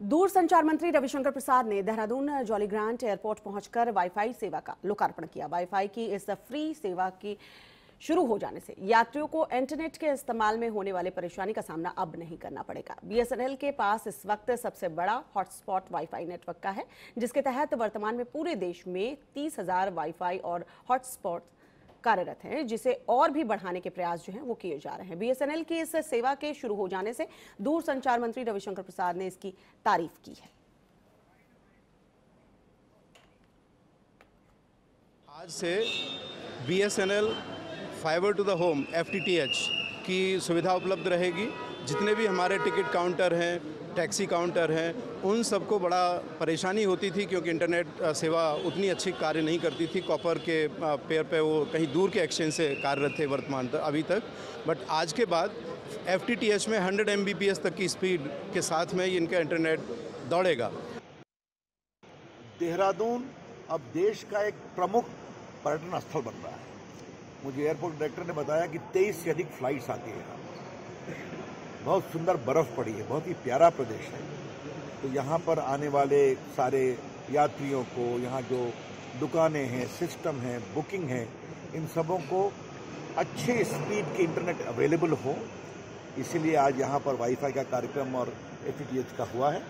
दूर संचार मंत्री रविशंकर प्रसाद ने देहरादून, जॉली ग्रांट एयरपोर्ट पहुंचकर वाईफाई सेवा का लोकार्पण किया। वाईफाई की इस फ्री सेवा की शुरू हो जाने से यात्रियों को इंटरनेट के इस्तेमाल में होने वाले परेशानी का सामना अब नहीं करना पड़ेगा। बीएसएनएल के पास इस वक्त सबसे बड़ा हॉटस्पॉट वाईफाई नेटवर्क का है, जिसके तहत वर्तमान में पूरे देश में तीस हज़ार वाईफाई और हॉटस्पॉट कार्यरत हैं, जिसे और भी बढ़ाने के प्रयास जो हैं वो किए जा रहे हैं। बीएसएनएल की इस सेवा के शुरू हो जाने से दूर संचार मंत्री रविशंकर प्रसाद ने इसकी तारीफ़ की है। आज से BSNL fibre to the home, F की सुविधा उपलब्ध रहेगी। जितने भी हमारे टिकट काउंटर हैं टैक्सी काउंटर हैं, उन सबको बड़ा परेशानी होती थी क्योंकि इंटरनेट सेवा उतनी अच्छी कार्य नहीं करती थी। कॉपर के पेयर पे वो कहीं दूर के एक्सचेंज से कार्यरत थे वर्तमान तक अभी तक। बट आज के बाद एफ़ में 100 एम तक की स्पीड के साथ में इनका इंटरनेट दौड़ेगा। देहरादून अब देश का एक प्रमुख पर्यटन स्थल बन रहा है। मुझे एयरपोर्ट डायरेक्टर ने बताया कि तेईस से अधिक फ्लाइट्स आती है। यहाँ बहुत सुंदर बर्फ़ पड़ी है, बहुत ही प्यारा प्रदेश है। तो यहाँ पर आने वाले सारे यात्रियों को, यहाँ जो दुकानें हैं सिस्टम हैं बुकिंग है, इन सबों को अच्छे स्पीड के इंटरनेट अवेलेबल हो। इसीलिए आज यहाँ पर वाईफाई का कार्यक्रम और एफ़ का हुआ है।